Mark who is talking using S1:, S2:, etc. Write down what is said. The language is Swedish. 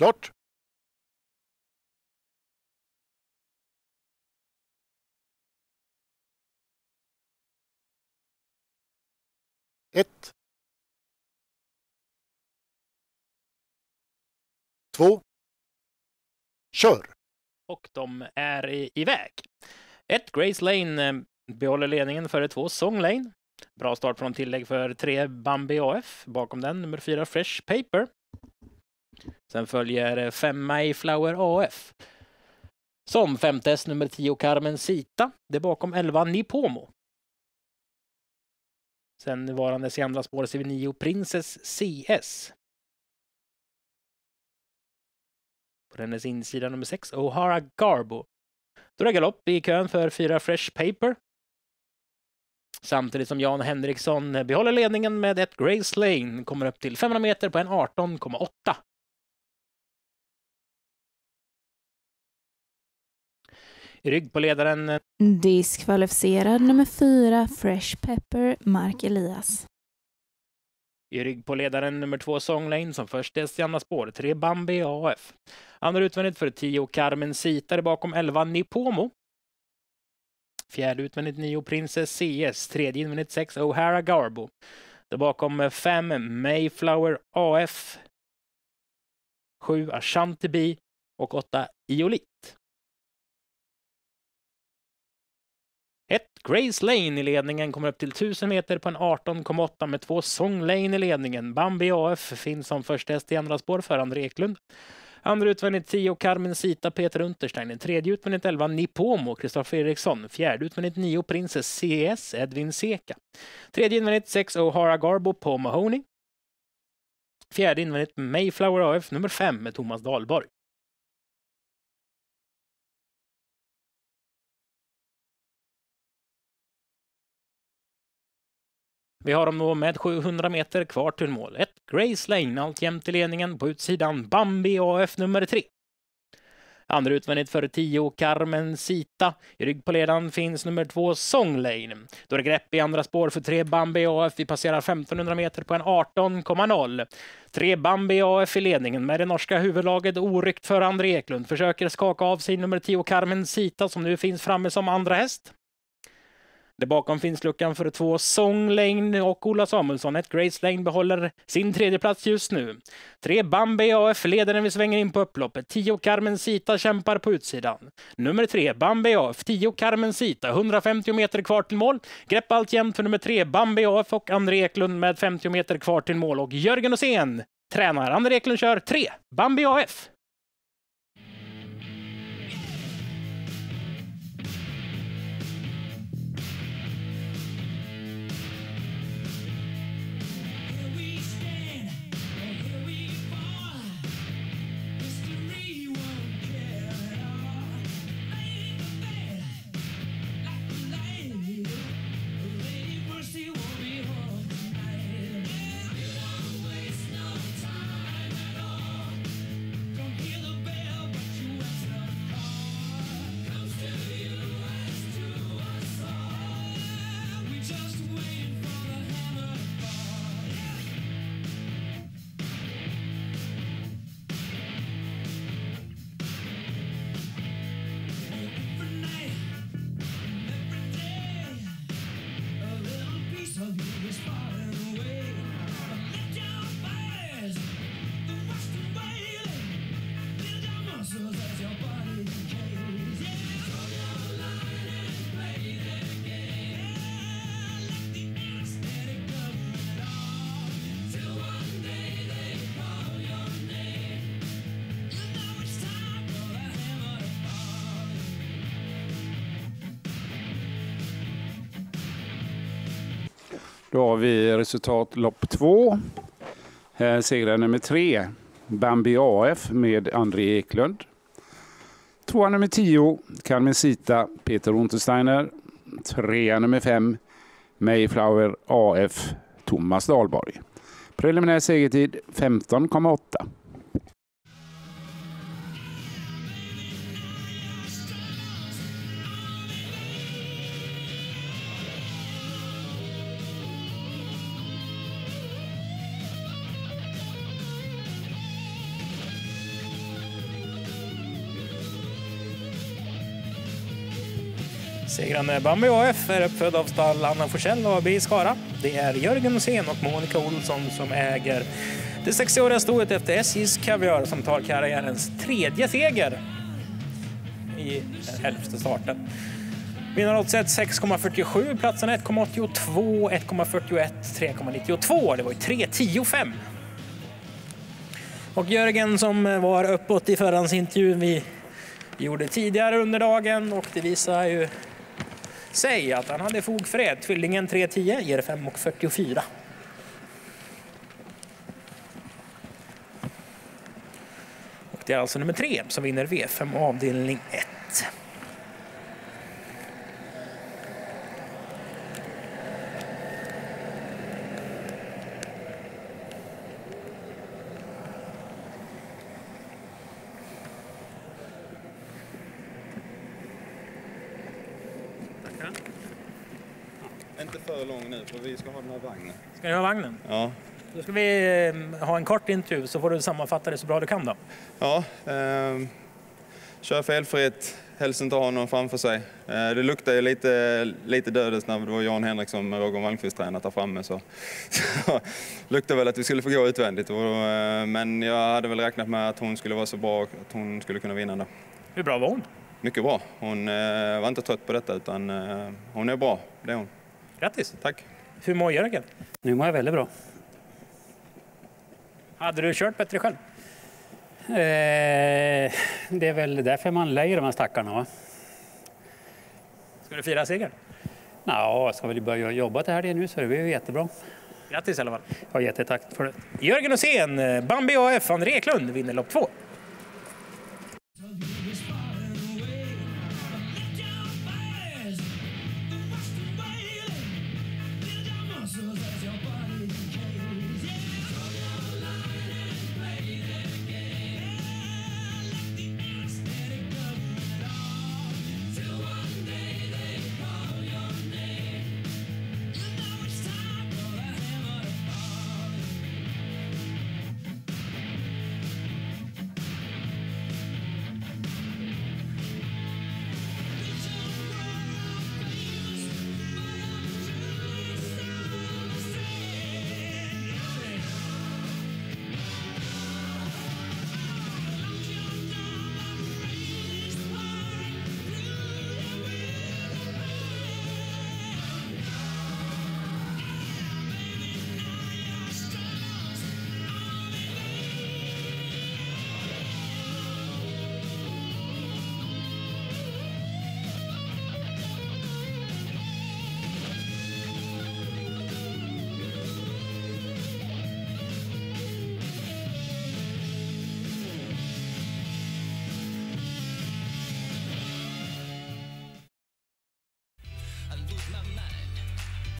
S1: Klart. Ett. Två. Kör!
S2: Och de är iväg. Ett Grace Lane eh, behåller ledningen före två Song Lane. Bra start från tillägg för tre Bambi AF. Bakom den nummer fyra Fresh Paper. Sen följer eh, fem Mayflower AF. Som femte S nummer 10 Carmen Sita. Det är bakom 11 Nipomo. Sen varandes i andra spår ser vi 9 Princess CS. På hennes insida nummer 6 O'Hara Garbo. Då är det galopp i kön för fyra Fresh Paper. Samtidigt som Jan Henriksson behåller ledningen med ett Grace Lane, kommer upp till 500 meter på en 18,8. Rygg på ledaren
S3: Diskvalificerad nummer fyra, Fresh Pepper, Mark Elias.
S2: I rygg på ledaren nummer två Song Lane som först är i andra spår, tre Bambi AF. Andra utvändigt för 10 Carmen Sitare bakom 11 Nipomo. Fjärde utvändigt 9 Princess CS, tredje invändigt 6 O'Hara Garbo. Där bakom 5 Mayflower AF. 7 Ashanti Bee och 8 Iolit. Ett Grace Lane i ledningen kommer upp till 1000 meter på en 18,8 med två Song Lane i ledningen. Bambi AF finns som första häst i andra spår för André Eklund. Andra utvändigt 10 Carmen Sita, Peter Untersteiner. Tredje utvändigt 11 Nipomo, Kristoffer Eriksson. Fjärde utvändigt 9 Princess CS, Edvin Seka. Tredje invändigt 6 O'Hara Garbo, på Mahoney. Fjärde invändigt Mayflower AF, nummer 5 med Thomas Dahlborg. Vi har dem då med 700 meter kvar till mål. Ett Grace Lane alltjämt i ledningen på utsidan Bambi AF nummer 3. Andra utvändigt för 10 Carmen Sita. I rygg på ledaren finns nummer 2 Song Lane. Då är det grepp i andra spår för 3 Bambi AF. Vi passerar 1500 meter på en 18,0. 3 Bambi AF i ledningen med det norska huvudlaget oryckt för André Eklund. Försöker skaka av sig nummer 10 Carmen Sita som nu finns framme som andra häst. Där bakom finns luckan för två Song Lane och Ola Samuelsson. Ett Grace Lane behåller sin tredje plats just nu. Tre Bambi AF leder när vi svänger in på upploppet. Tio Carmen Sita kämpar på utsidan. Nummer tre Bambi AF, tio Carmen Sita, 150 meter kvar till mål. Grepp alltjämt för nummer tre Bambi AF och André Eklund med 50 meter kvar till mål. Och Jörgen Åsén tränar. André Eklund kör tre Bambi AF.
S4: Då har vi resultat lopp två. Här segrar nummer tre, Bambi AF med André Eklund. Tvåa nummer tio, Carmen Sita, Peter Untersteiner. Trea nummer fem, Mayflower AF, Thomas Dahlborg. Preliminär segertid 15,8.
S2: Segrande Bambi AF är uppfödd av stall Anna Forsell AB i Skara. Det är Jörgen Rosén och Monica Olsson som äger det 60-åriga stoet efter SJs Kaviar som tar karriärens tredje seger i elfte starten. Vinnarhoppset 6,47, platsen 1,82, 1,41, 3,92. Det var ju 3,10,5. Och Jörgen som var uppåt i förhandsintervjun vi gjorde tidigare under dagen och det visar ju sig att han hade fog för det. Tvillingen 3,10 ger 5,44. Och det är alltså nummer tre som vinner V5 avdelning 1.
S5: Inte för lång nu för vi ska ha den här vagnen.
S2: Ska ni ha vagnen?
S5: Ja.
S2: Då ska vi eh, ha en kort intervju så får du sammanfatta det så bra du kan då.
S5: Ja, ehm, kör felfritt, helst inte ha någon framför sig. Eh, det luktar ju lite, lite dödens när det var Jan Henriksson med Roger Malmqvist tränat där framme så, så luktade väl att vi skulle få gå utvändigt. Och, eh, men jag hade väl räknat med att hon skulle vara så bra att hon skulle kunna vinna där.
S2: Hur bra var hon?
S5: Mycket bra. Hon eh, var inte trött på detta utan eh, hon är bra, det är hon.
S2: Grattis!
S5: Tack!
S2: Hur mår Jörgen?
S6: Nu mår jag väldigt bra.
S2: Hade du kört bättre själv?
S6: Eh, det är väl därför man lejer de här stackarna. Va?
S2: Ska du fira segern?
S6: Nå, jag ska väl börja jobba till helgen nu så det blir jättebra.
S2: Grattis i alla fall.
S6: Ja, jättetack för det.
S2: Jörgen Rosén, Bambi AF, André Eklund vinner lopp två.